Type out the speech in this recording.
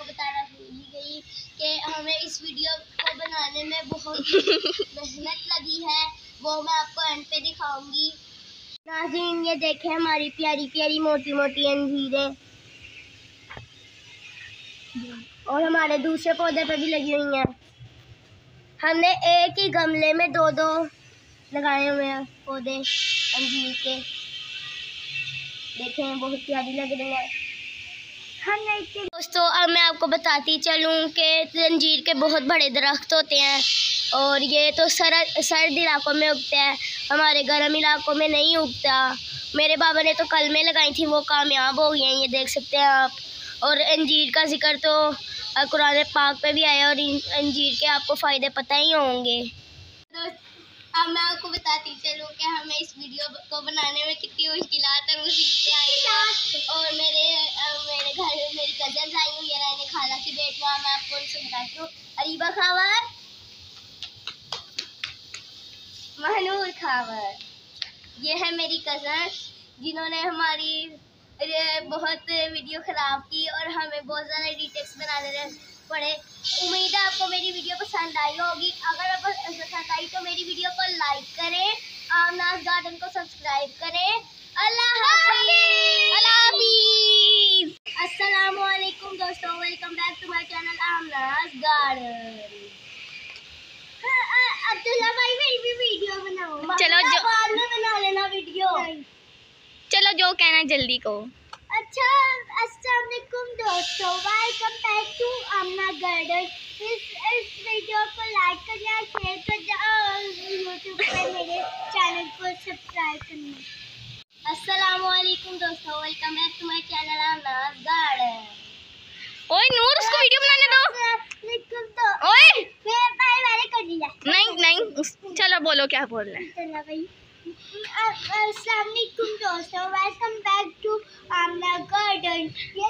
आपको बताना भूल गई कि हमें इस वीडियो को बनाने में बहुत मेहनत लगी है। वो मैं आपको एंड पे दिखाऊँगी। नाजीन ये देखें हमारी प्यारी प्यारी मोटी मोटी अंजीरें। और हमारे दूसरे पौधे पर भी लगी हुई हैं। हमने एक ही गमले में दो दो लगाए हुए हैं पौधे अंजीर के। देखें बहुत प्यारी लग रही है। दोस्तों, अब मैं आपको बताती चलूँ कि अंजीर के बहुत बड़े दरख्त होते हैं और ये तो सरद सर्द इलाकों में उगते हैं। हमारे गर्म इलाकों में नहीं उगता। मेरे बाबा ने तो कल में लगाई थी, वो कामयाब हो गई हैं, ये देख सकते हैं आप। और अंजीर का ज़िक्र तो कुरान पाक पे भी आया और अंजीर के आपको फ़ायदे पता ही होंगे। अब मैं आपको बताती चलूँ कि हमें इस वीडियो को बनाने में कितनी मुश्किल और है खाला बेटवा मैं आपको उनसे बताती हूँ। अरीबा खावर। महनूर खावर। ये है मेरी कज़न जिन्होंने हमारी बहुत वीडियो ख़राब की और हमें बहुत ज़्यादा रिटेक्स बनाने पड़े। उम्मीद है आपको मेरी वीडियो पसंद आई होगी। अगर आपको पसंद आई तो मेरी वीडियो को लाइक करें आमनाज गार्डन को सब्सक्राइब करें अल्लाह हाफिज अस्सलाम वालेकुम दोस्तों welcome back to my channel Amna's garden Abdullah भाई मेरी भी वीडियो बनाओ। चलो जो बाद में बना लेना वीडियो चलो जो कहना जल्दी को अच्छा अस्सलाम वालेकुम दोस्तों welcome back to Amna garden इस इस वीडियो को लाइक करना शेयर करना और यूट्यूब पे मेरे चैनल को सब्सक्राइब करना। अस्सलाम वालेकुम दोस्तों welcome back to my channel Amna garden ओए नूर उसको वीडियो बनाने दो। ओए। मेरे कर दिया। नहीं नहीं चलो बोलो क्या बोल रहे हैं। चलो भाई। Assalamualaikum दोस्तों welcome back to Amna garden ये